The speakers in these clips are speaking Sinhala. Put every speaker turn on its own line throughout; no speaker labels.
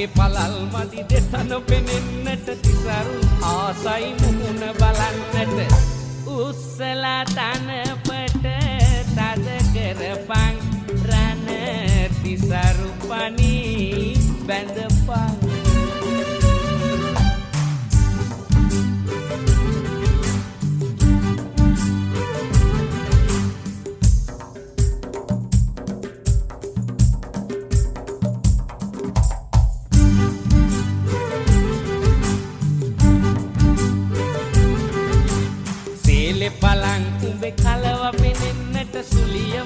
හැට්ටේ පලල් මදි දෙතන පෙනෙන්නට තිසරු ආසයි මුහුණ බලන්නට උස්සලා තනපට කලව පෙනෙන්නට සුලිය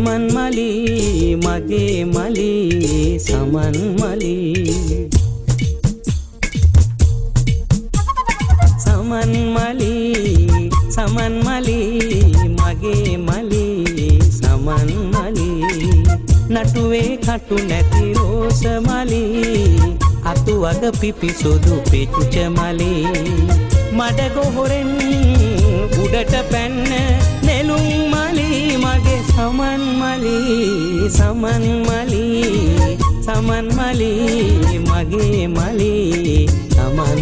සමන් මලී මගේ මලී සමන් මලී. සමන් මලී සමන් මලී මගේ මලී සමන් මලී. නටුවේ කටු නැති රෝස මලී අතු වග පිපිසුදු පිච්ච මලී. මඩ ගොහොරෙන් උඩට පැන්න නෙළුම් මලී මගේ සමන් මලී සමන් මලී සමන්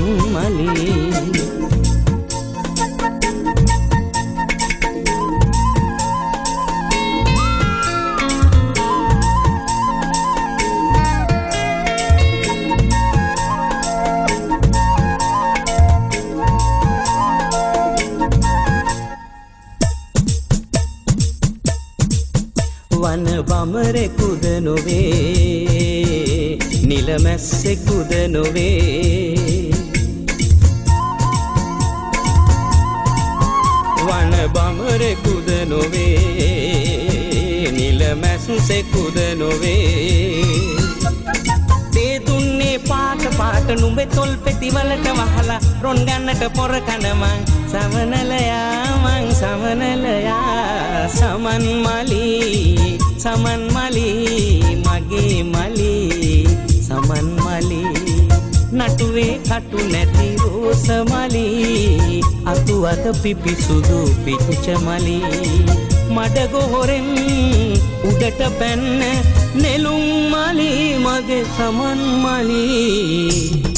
නිලමැස්සෙකුද නොවේ. තේතුන්නේ පාට පාට නුඹේ තොල් පෙතිවලට වහලා රොන් ගන්නට පොර කනමං. සමනලයා මං සමනලයා සමන් මලී සමන් මලී මගේ මලී. සමන් මලී නටුවේ කටු නැති රෝස මලී. අතු අත පිපිසුදු පිච්ච මලී. මඩ ගොහොරෙන් උඩට පැන්න නෙළුම් මලී මගේ සමන් මලී.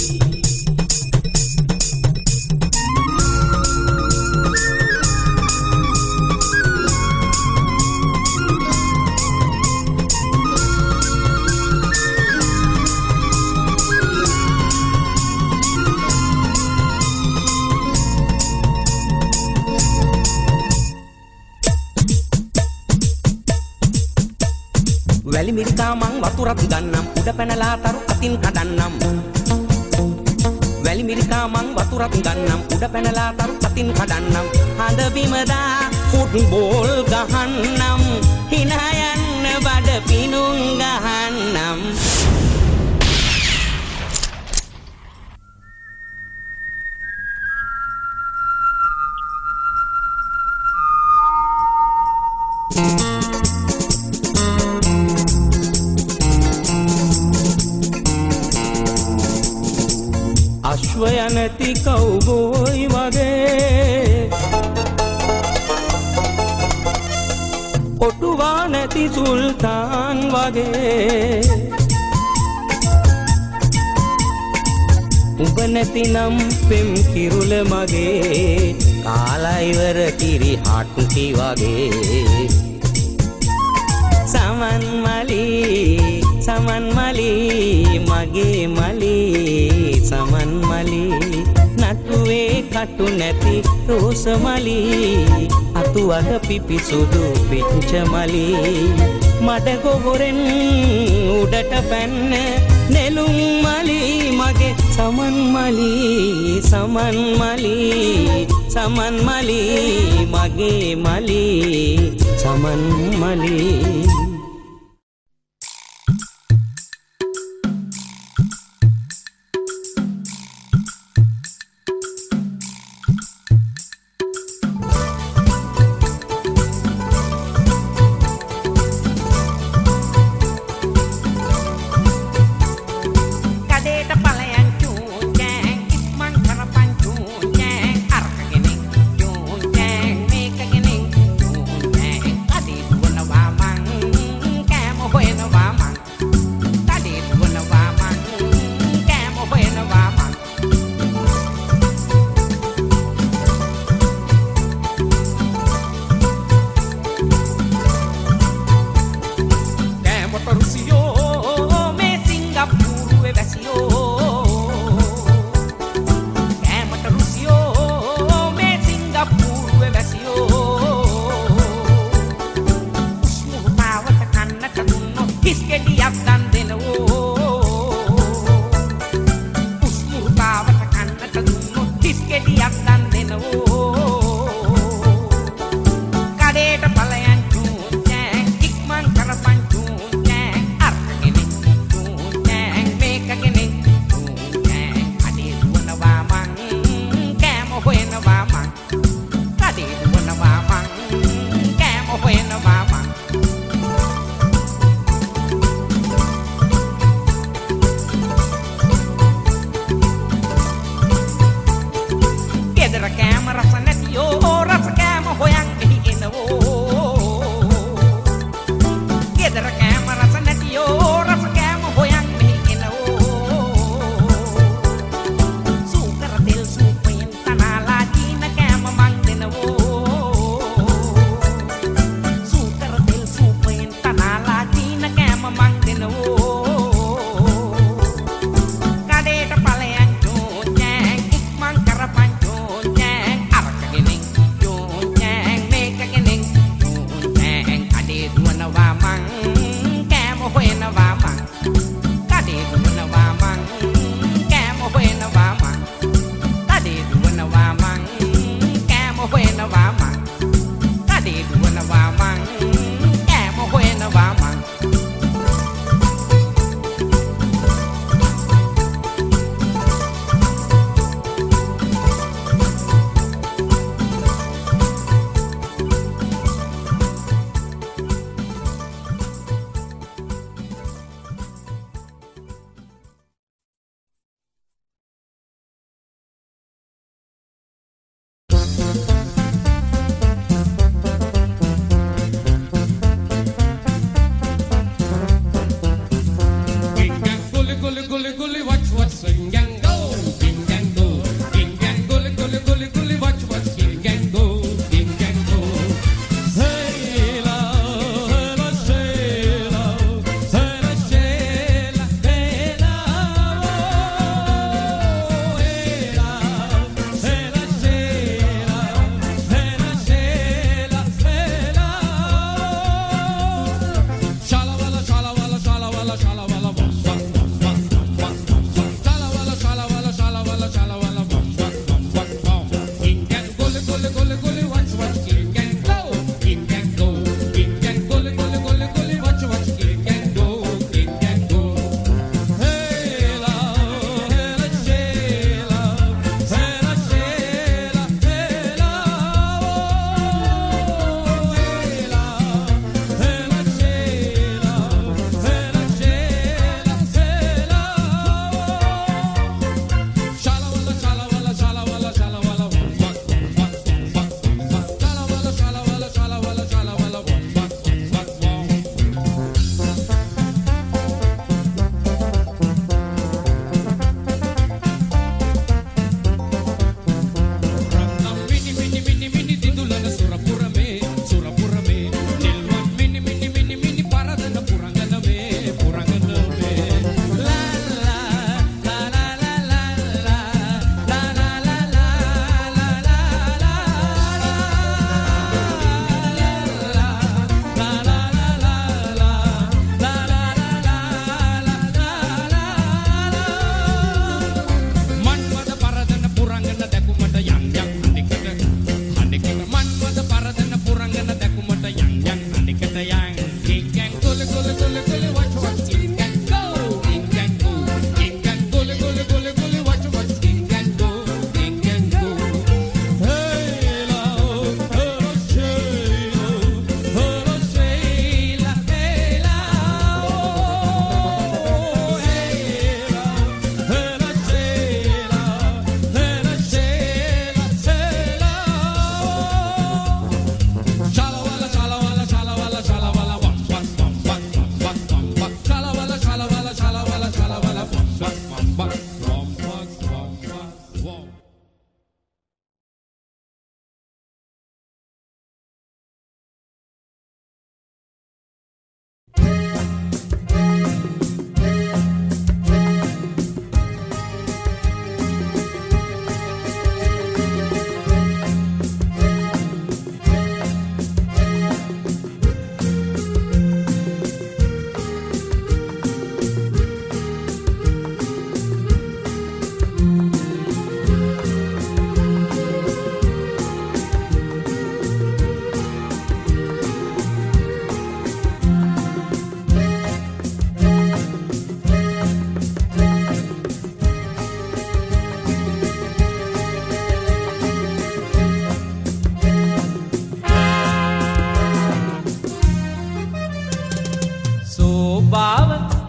මිරිකා මං වතුරත් ගන්නම් උඩ පැනලා තරු අතින් කඩන්නම් වැලි මිරිකා මං වතුරත් ගන්නම්. උඩ පැනලා තරු අතින් කඩන්නම් හඳ බිමදා ෆුට්බෝල් ගහන්නම්. හිනා යන්න බඩ පිනුම් ගහන්න අශ්වය නැති කව්බෝයි වගේ. ඔටුවා නැති සුල්තාන් වගේ. උඹ නැතිනම් පෙම් කිරුල මගේ. කාලයිවර කිරි හට්ටි වගේ. සමන් මලී සමන් මලී මගේ කටු නැති රෝස මලී අතුවග පිපිසුදු පිච්ච මලී මඩ ගොහොරෙන් උඩට පැන්න නෙළුම් මලී. මගේ සමන් මලී සමන් මලී සමන් මලී මගේ මලී. සමන් මලී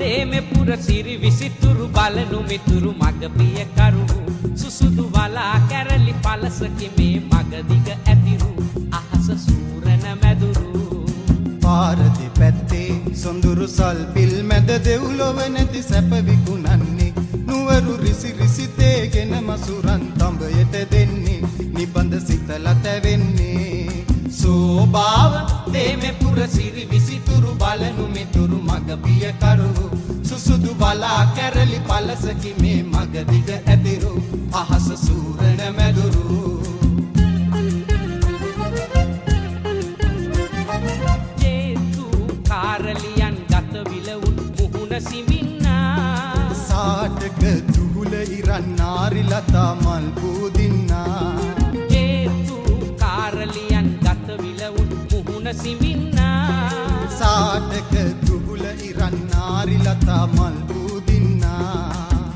දේමෙපුර සිරි විසිතුරු බලනු මිතුරු මග පිය කරු සුසුදු වලා කැරලි පලසකි මේ මග දිග ඇතිරු. අහස සූරන මැදුරු.
පාරදි පැත්තේ සොඳුරු සල් පිල් මැද දෙව්ලොව නැති සැප විකුණන්නේ. නුවරු රිසි රිසිතේගෙන මසුරන් තඹයට දෙන්නේ. නිබඳ සිතලා තැවෙන්නේ.
සෝභාව දේමෙපුර සිරි විසිතුරු බලනු මිතුරු මග පිය කරු සුසුදු බලා කැරලි පලසකි මේ මග දිග ඇතිරු අහස සූරන මැදුරු ජේතු කාරලියන් ගත විලවුන් මුහුණ සිමින්නා
සාටක දුහුල ඉරන් නාරි ලතා මල් පූදින්නා
ජේතු කාරලියන් ගත විලවුන් මුහුණ
දුහුල ඉරන් ලතා මල් පූදින්නා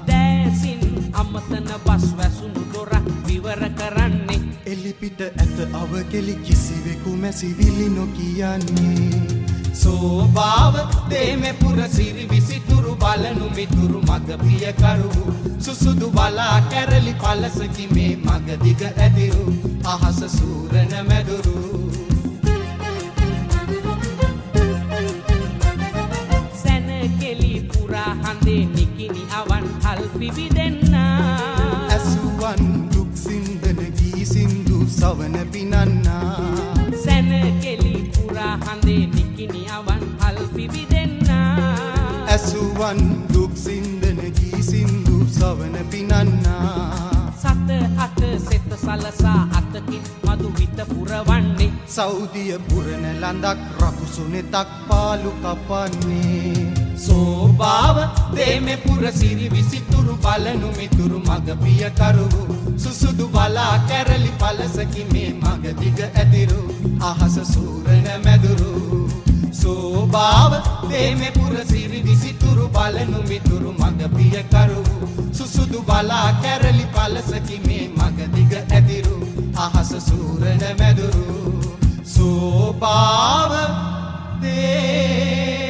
දෑසින් අමතන බස් වැසුණු දොරක් විවර කරන්නේ.
එලිපිට ඇත අවකෙලි කිසිවෙකු මැසිවිලි නොකියන්නේ.
සෝභාව දේමෙපුර සිරි විසිතුරු බලනු මිතුරු මග පිය කරු සුසුදු බලා කැරලි පලසකි මේ මග දිග ඇතිරු. අහස සූරන මැදුරු පුරා හඳේ නිකිනි අවන් හල් පිබිදෙන්නා
ඇසුවන් දුක් සින්දන ගී සින්දු සවන පිනන්නා.
සැනකෙලි පුරා හඳේ නිකිනි අවන් හල් පිබිදෙන්නා
ඇසුවන් දුක් සින්දන ගී සින්දු සවන පිනන්නා.
සත අත සෙත සලසා අතකින් මදු විත පුරවන්නේ.
සෞදිය පුරණ ලඳක් රකුසුනෙතක් පාලු කපන්නේ
සෝභාව දේමෙපුර සිරි විසිතුරු බලනු මිතුරු මග පිය කරුවු. සුසුදු බලා කැරලි පලසකි මේ මග දිග ඇතිරු අහස සූරන මැදුරු. සෝභාව දේමෙපුර සිරි විසිතුරු බලනු මිතුරු මග පිය කරුවු. සුසුදු බලා කැරලි පලසකි මේ මග දිග ඇතිරු අහස සූරන මැදුරු. සෝභාව දේ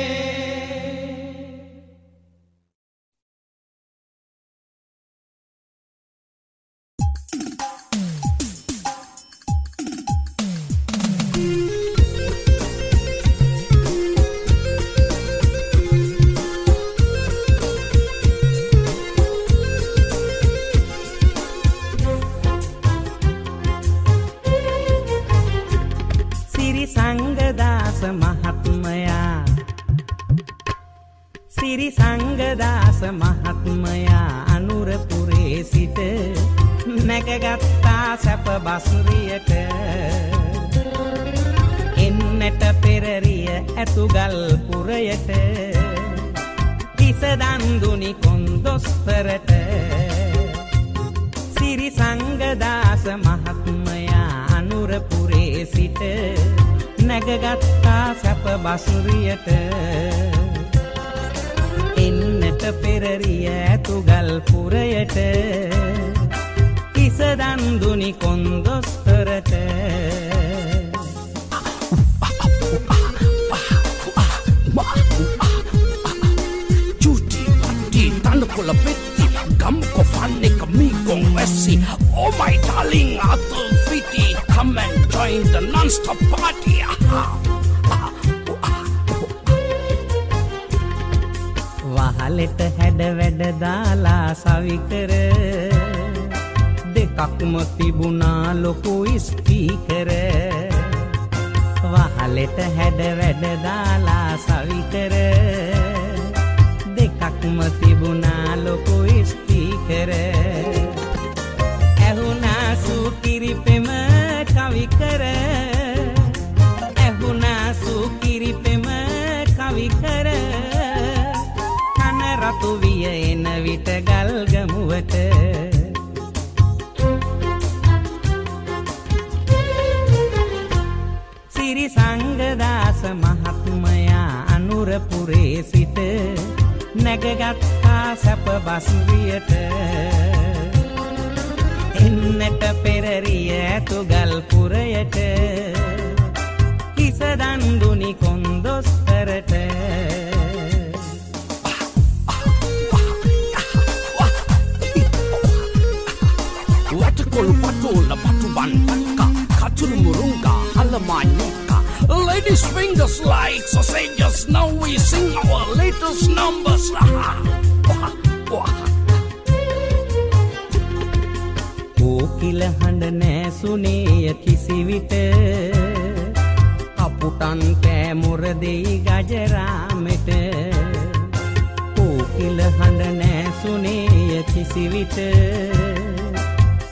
සැප බසුරියට එන්නට පෙරරිය ඇතුගල් පුරයට ඉසදන්දුනි කොන්දොස්තරට
Juti, pati, tanda ko lapiti Gam ko fane kami kong wesi Oh my darling, Atul Fiti
හැඩ වැඩ දාලා සවිකර දෙකක්ම තිබුණා ලොකු ස්පීකර. වහලෙට හැඩ වැඩ දාලා සවිකර දෙකක්ම තිබුණා ලොකු ස්පීකර. ඇහුනා සූකිරිපෙම කවිකර උතුරේ සිට නැගගත්තා සැප බස්වියට එන්නට පෙරරිය ඇතු ගල්පුරයට හිසදන්දුනි කොන්දොස්තරට.
වටකොළු පටෝල පටුබන් පට්කා කතුළු මුරුංගා අලමාන්නේ Ladies' fingers like sausages. Now we sing our latest numbers.
කෝකිල හඬ නෑසුනේය කිසිවිට කපුටන් කෑමුරදෙයි ගජරාමෙට කෝකිල හඬ නෑසුනේය කිසිවිට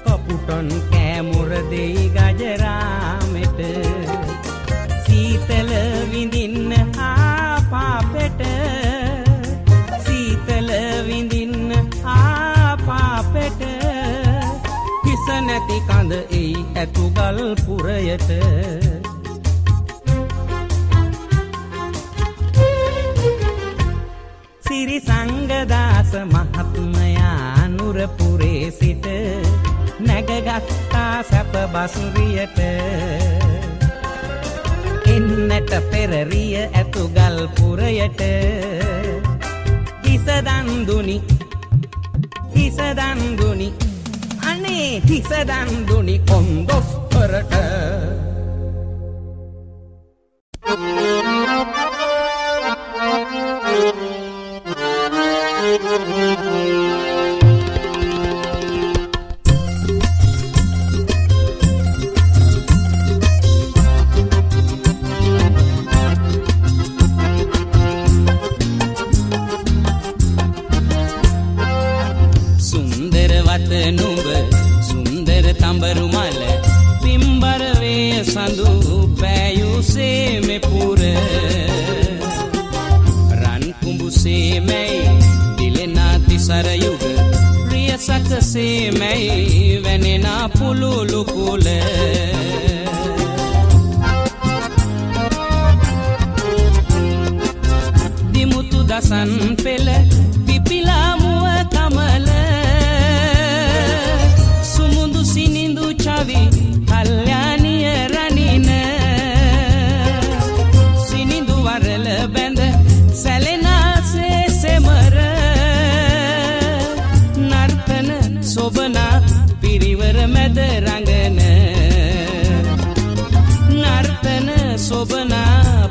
කපුටන් කෑමුරදෙයි ගජරාමෙට සීතල විඳින්න ආ පාපෙට. සීතල විඳින්න ආ පාපෙට. හිස නැති කඳ එයි ඇතුගල් පුරයට. සිරි සංගදාස මහත්මයා නුරපුරේ සිට. නැගගත්තා සැප බසුරියට. එන්නට පෙරරිය ඇතුගල් පුරයට. හිසදන්දුනි හිසදන්දුනි අනේ හිසදන්දුනි කොන්දොස්පරට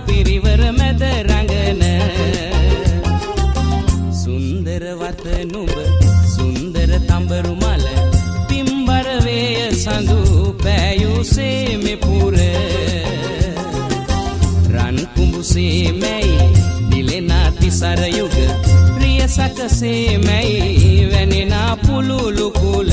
පිරිවර මැද රඟන සුන්දර වත නුඹ සුන්දර තඹරු මල පිම්බර වේය සඳු පෑයුසේ මේ පුර රන් කුඹුසේ මැයි දිලෙනා තිසර යුග ප්‍රිය සකසේ මැයි වැනෙනා පුලුලු කුල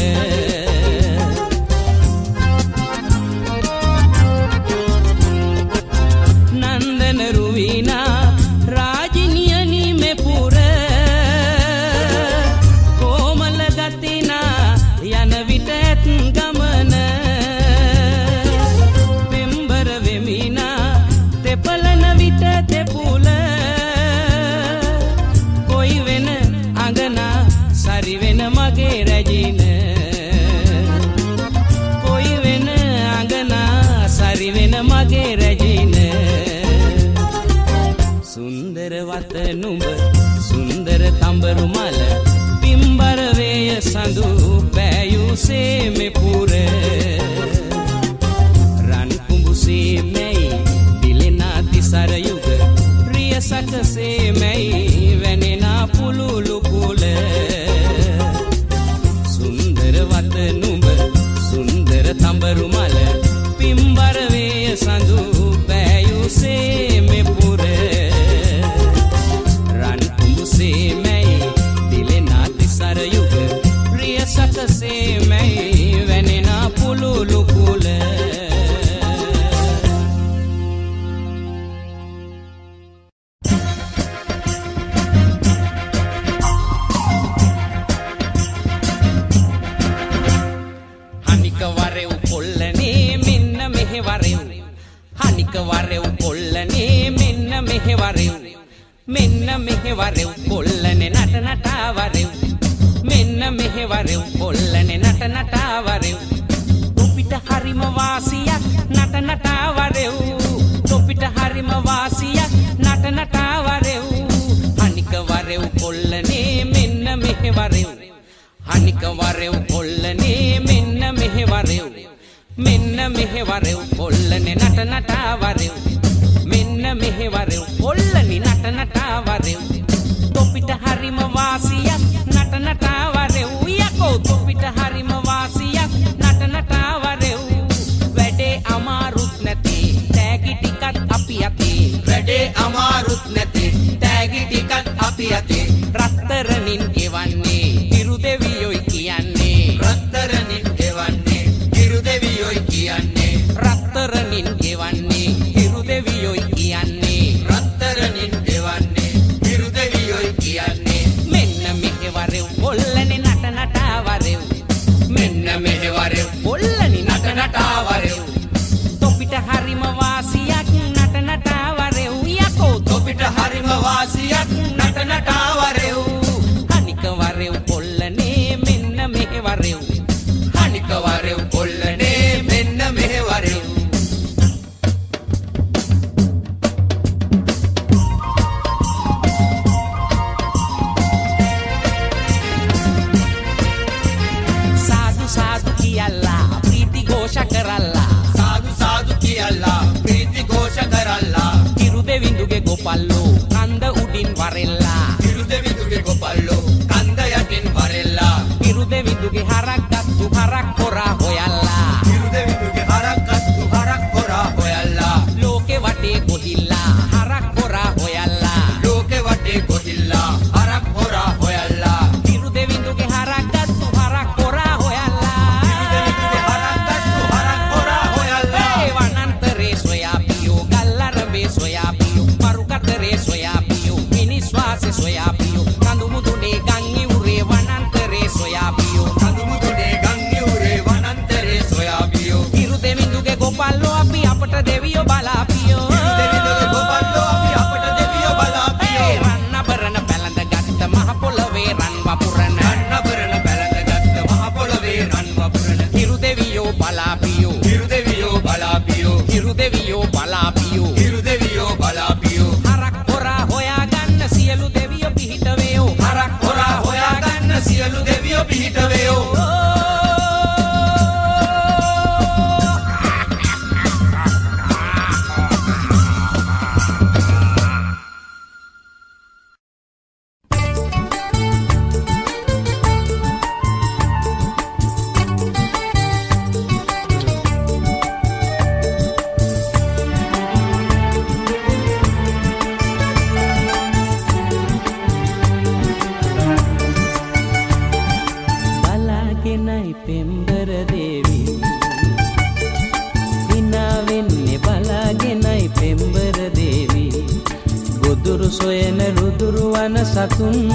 සතුන්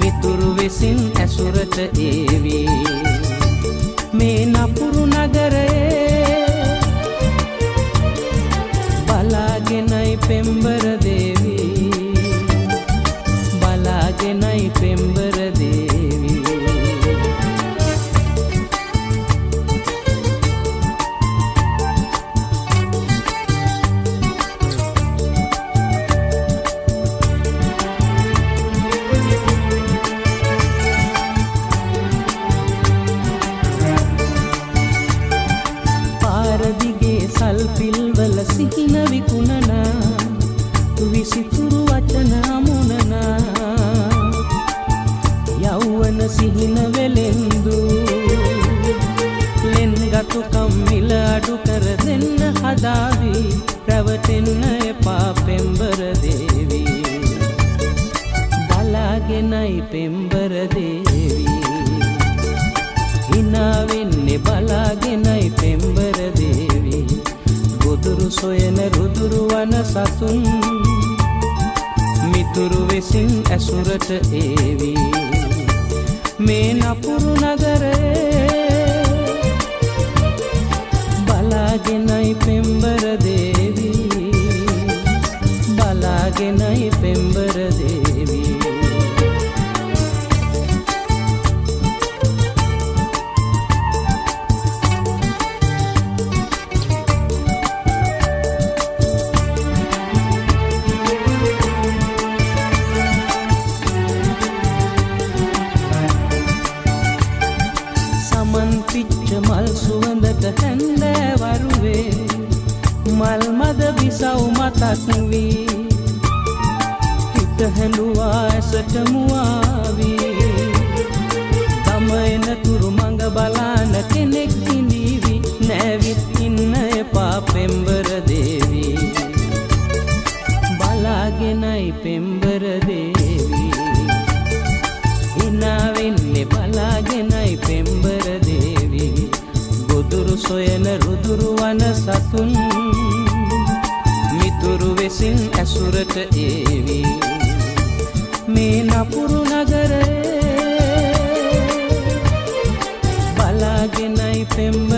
මිතුරු විසින් ඇසුරට ඒවී. කුසලාවී රැවටෙනු එපා පෙම්බර දේවී. බලාගෙනයි පෙම්බර දේවී. හිනාවෙන්නේ බලාගෙනයි පෙම්බර දේවී. ගොදුරු සොයන රුදුරු වන සතුන් මිතුරු වෙසින් ඇසුරට ඒවී. මේ නපුරු නගරේ බලාගෙනයි පෙම්බර දේවී. බලාගෙනයි පෙම්බර දේවී. වෙනස් වී හිත හැඳුවා ඇසට මුවාවි. තම එන තුරු මඟ බලාන කෙනෙක් ඉඳීවි නැවිත් ඉන්න එපා පෙම්බර දේවි. බලාගෙනයි පෙම්බර දේවි. ඉනාවෙන්නේ බලාගෙනයි පෙම්බර දේවි. ගොදුරු සොයන රුදුරු වන සතුන් අඳුරු වෙසින් ඇසුරට ඒවි මේ නපුරු නගරේ බලාගෙනයි පෙම්බ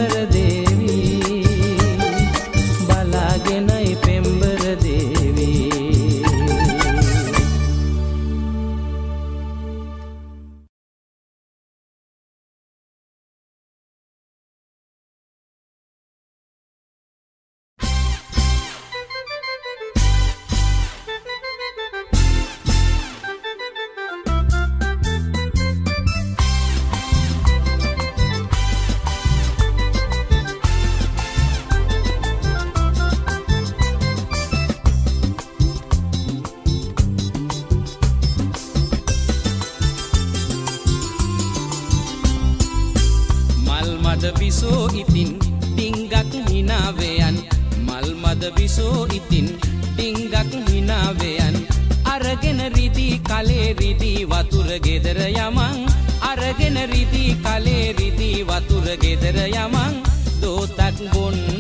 කලේ රිදී වතුර ගෙදර යමං. අරගෙන රිදී කලේ රිදී වතුර ගෙදර යමං. දෝතත් බොන්න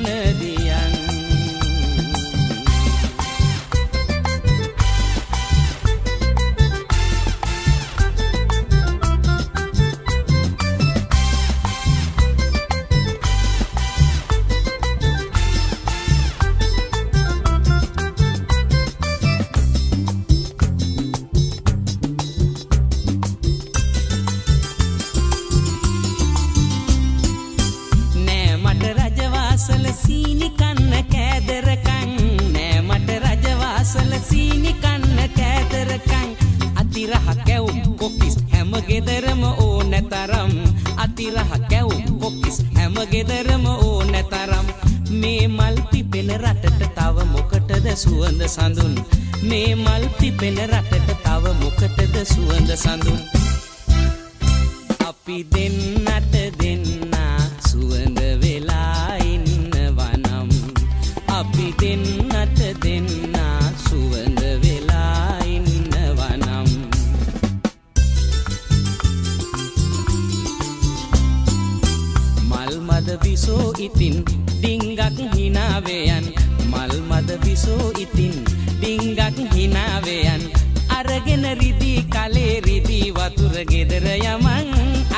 මල්මද විසෝ ඉතින් ඩිංගක් හිනාවයන්. මල්මද විසෝ ඉතින් ඩිංගක් හිනාවයන්. අරගෙන රිදී කලේ රිදී වතුර ගෙදර යමන්.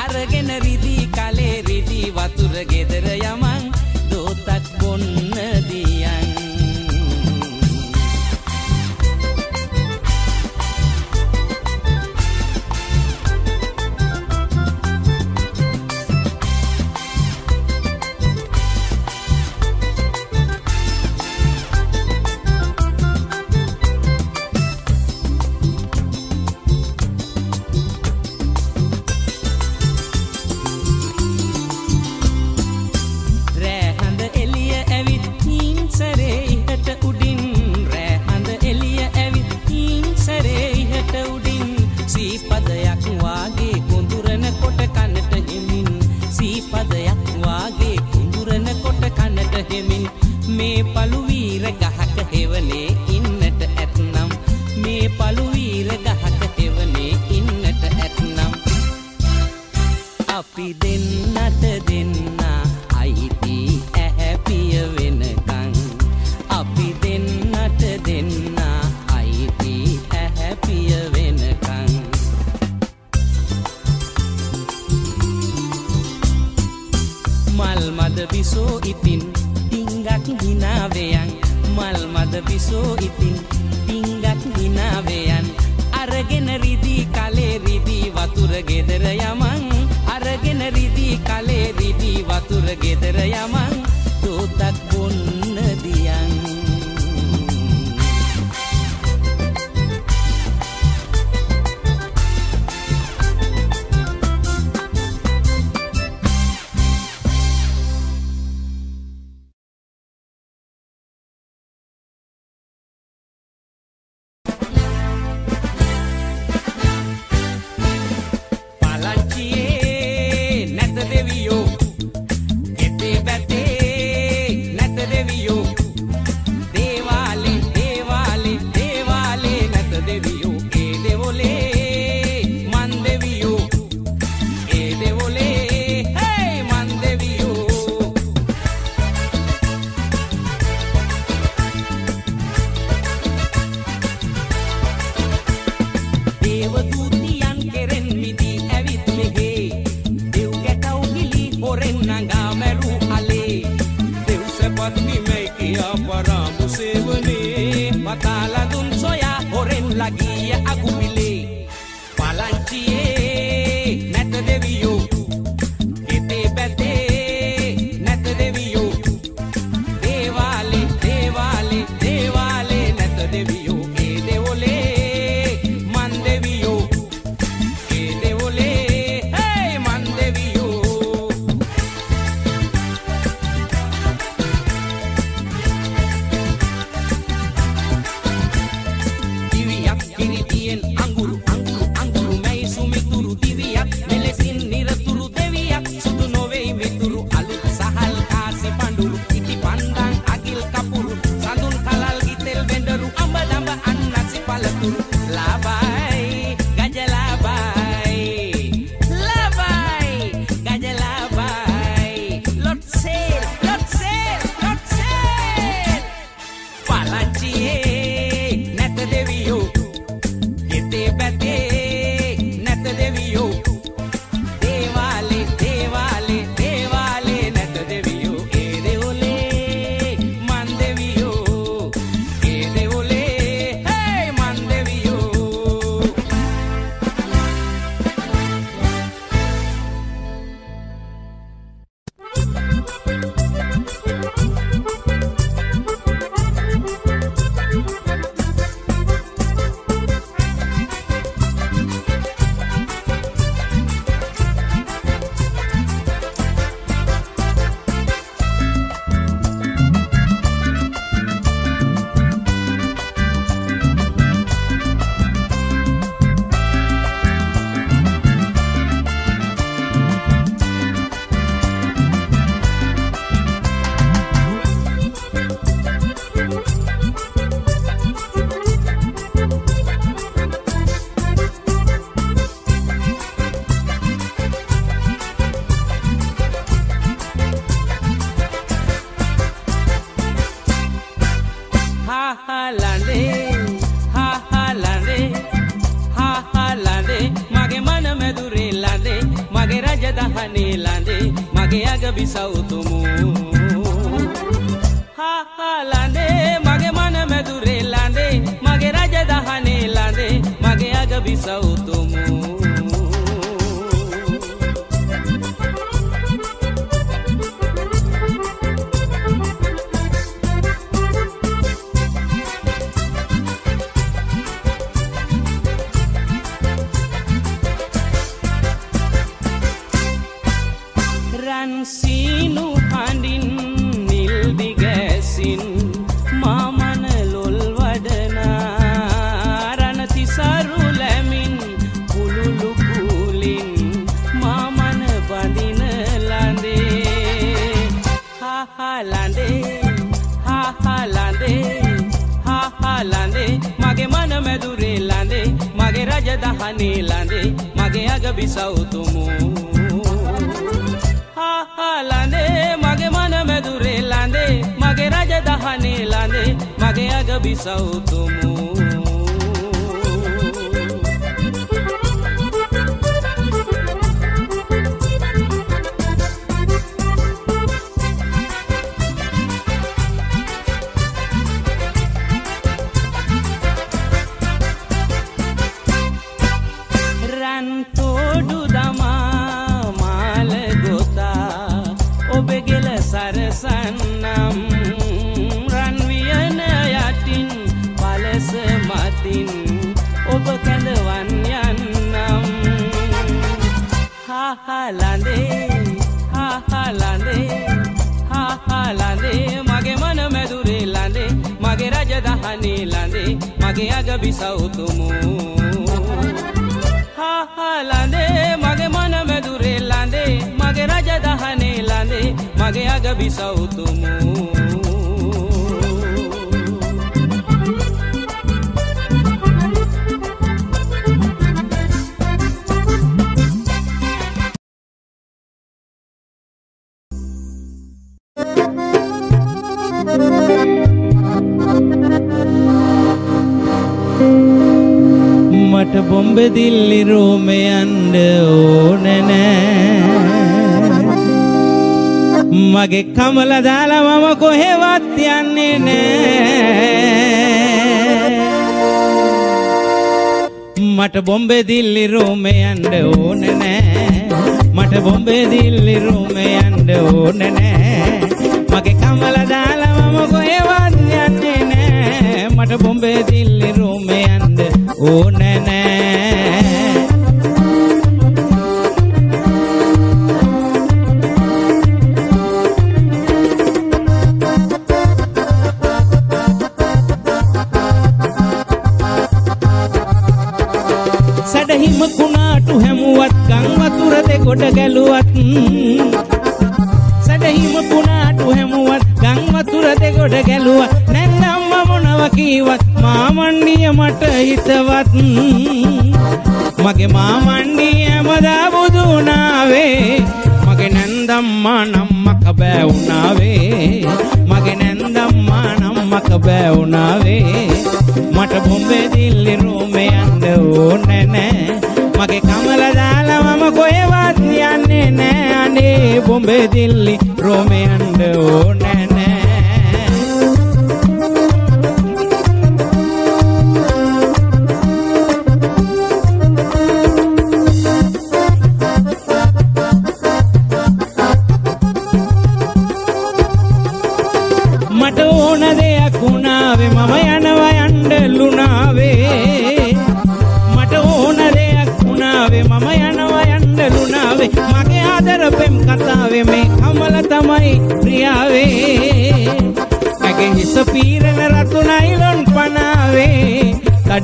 අරගෙන රිදී කලේ රිදී වතුර ගෙදර යමන්. රජදහනේ ලන්ඩේ මගේ අග බිසවුතුමු මගේ
කමල දාලා මම කොහෙවත් යන්නේ නෑ
මට බොම්බේ දිල්ලි රෝමේ යන්න ඕන නෑ මට බොම්බේ දිල්ලි රෝමේ යන්න ඕන නෑ මගේ කමල දාලා මම කොහෙවත් යන්නේ නෑ මට බොම්බේ දිල්ලි රෝමේ යන්න ඕන නෑ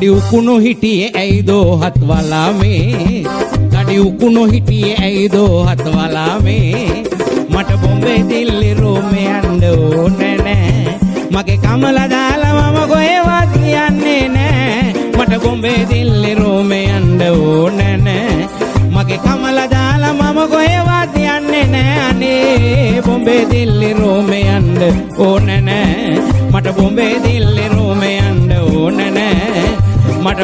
පනාවේ කඩි උකුණු හිටියේ ඇයිදෝ හත් වලාමේ කඩි උකුණු හිටියේ ඇයිදෝ හත් වලාමේ මට බොම්බේ දිල්ලි රෝමේ යන්න ඕනේ නෑ. මගේ කමල දාලා මම කොහෙවත් යන්නේ නෑ. මට බොම්බේ දිල්ලි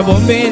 ඕනේ